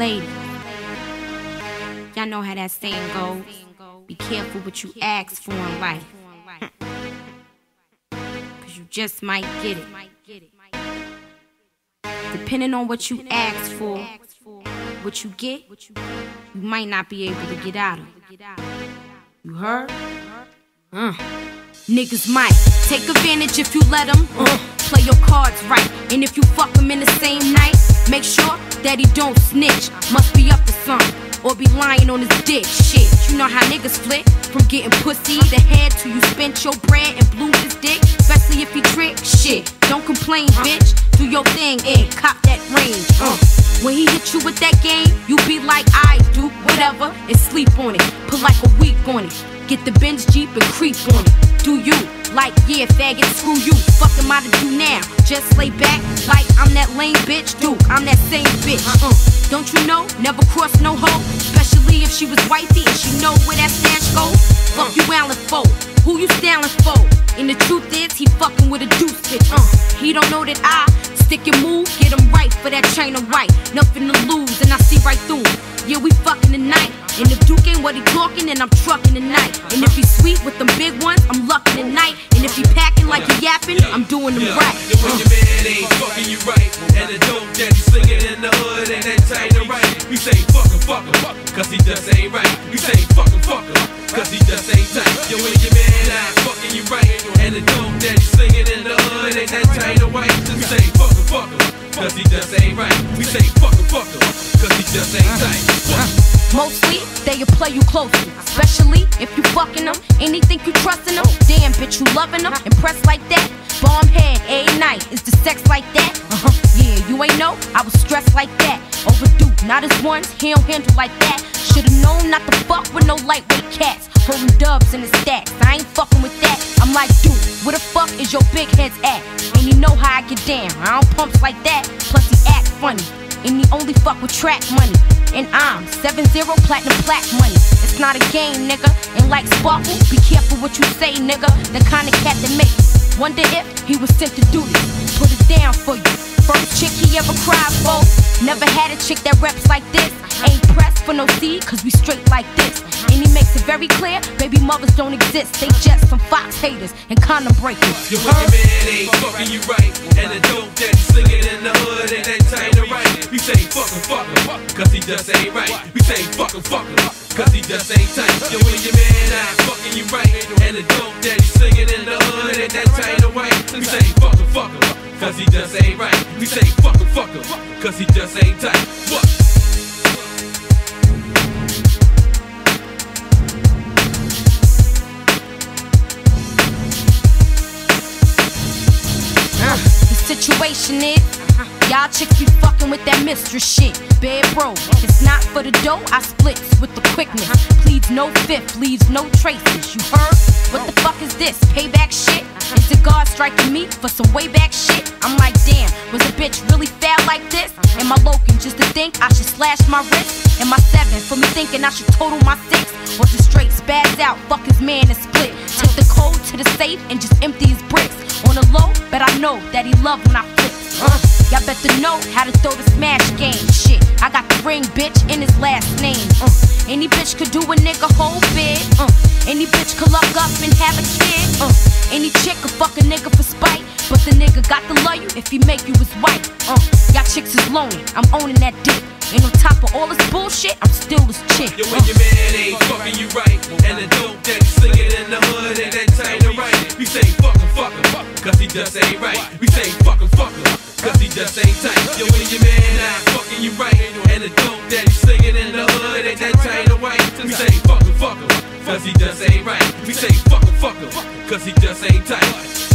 lady. Y'all know how that saying goes. Be careful what you ask for in life. Cause you just might get it. Depending on what you ask for, what you get, you might not be able to get out of. You heard? Uh. Niggas might take advantage if you let them. Uh. Play your cards right. And if you fuck him in the same night, make sure that he don't snitch. Must be up to something. Or be lying on his dick. Shit, you know how niggas flip from getting pussy to head to you spent your bread and blew his dick. Especially if he trick. Shit, don't complain, bitch. Do your thing and cop that range. Uh. When he hit you with that game, you be like, I do whatever and sleep on it. Put like a week on it. Get the Benz Jeep and creep on it. Do you? Like, yeah, faggot, screw you. Fuck am I to do now? Just lay back, like I'm that lame bitch. Dude, I'm that same bitch. Uh-uh. Don't you know? Never cross no hoe. Especially if she was wifey and she know where that stash goes. Fuck you, Allen for? Who you styling for? And the truth is, he fucking with a deuce bitch. Uh, he don't know that I stick and move, get him right for that chain of right. Nothing to lose, and I see right through him. Yeah, we fucking tonight. And if Duke ain't what he talking, then I'm trucking tonight. And if he sweet with them big ones, I'm lucking tonight. And if he packing like he yapping, I'm doing them right. And when your man ain't fucking you right, and the dope that you slinging in the hood ain't that tight and right, you say fuck him, fuck him, cause he just ain't right. You say fuck him, fuck him, cause he just ain't tight. Yo, when your man not fucking you right, and the dope that you slinging in the hood ain't that tight and right, you say fuck him, fuck him, cause he just ain't right. We say fuck him, fuck him, cause he just ain't tight. Mostly, they'll play you closely. Especially if you fucking them. Anything you trusting them. Damn, bitch, you loving them. Impressed like that. Bomb head, a night. Is the sex like that? Uh huh. Yeah, you ain't know. I was stressed like that. Overdue, not as ones. He don't handle like that. Should've known not to fuck with no lightweight cats. Holding dubs in the stacks. I ain't fucking with that. I'm like, dude, where the fuck is your big heads at? And you know how I get down. I don't pumps like that. Plus, he act funny. And he only fuck with track money. And I'm 7-0 platinum plaque money. It's not a game, nigga. And like Sparkle, be careful what you say, nigga. The kind of cat that makes. wonder if he was sent to do this. Put it down for you. First chick he ever cried for. Never had a chick that reps like this. Ain't no seed, cause we straight like this. And he makes it very clear, baby mothers don't exist. They just some fox haters and condom breakers. Your man ain't fucking you right, and the dope that he's slinging in the hood ain't that tight and right, you say fuck him, fuck him, cause he just ain't right. We say fuck him, fuck him, cause he just ain't tight. Yo, when your man not fucking you right, and the dope that he's slinging in the hood ain't that tight and right, we say fuck him, fuck him, cause he just ain't right. We say fuck him, fuck him, cause he just ain't tight. What? Situation is, y'all chicks be fucking with that mistress shit. Bad bro, it's not for the dough, I splits with the quickness. Pleads no fifth, leaves no traces. You heard? What the fuck is this? Payback shit? Is the guard striking me for some way back shit? I'm like, damn, was a bitch really foul like this? And my Loken just to think I should slash my wrist? And my seven for me thinking I should total my six? Or just straight spaz out, fuck his man and split? Take the code to the safe and just empty his bricks. On the low, but I know that he love when I flip. Uh, y'all better know how to throw the smash game. Shit, I got the ring, bitch, in his last name. Uh, any bitch could do a nigga whole bit. Uh, any bitch could lock up and have a kid. Uh, any chick could fuck a nigga for spite. But the nigga got to love you if he make you his wife. Uh, y'all chicks is lonely, I'm owning that dick. And on top of all this bullshit, I'm still this chick. Yo, when uh. your man ain't fucking you right, and the dope that he's slinging in the hood ain't that tight and right, we say fuck him, fuck him, cause he just ain't right. We say fuck him, fuck him, cause he just ain't tight. Yo, when your man not fucking you right, and the dope that he's slinging in the hood ain't that tight and right, we say fuck him, fuck him, cause he just ain't right. We say fuck him, fuck him, cause he just ain't tight.